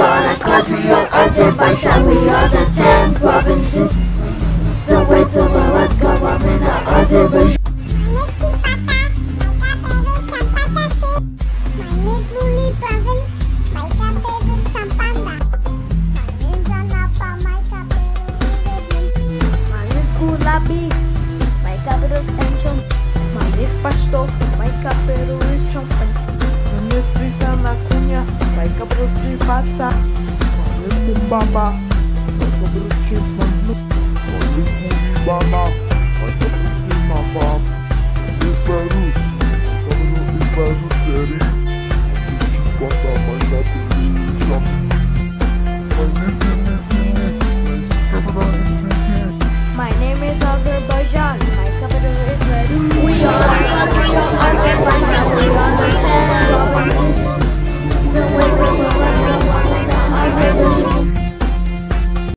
are a country of Azerbaijan, we are the ten provinces. So wait till the let's go, I'm in Azerbaijan. Gulabi, my. My name is Pastor, my capital is Chompen. My name is Baba.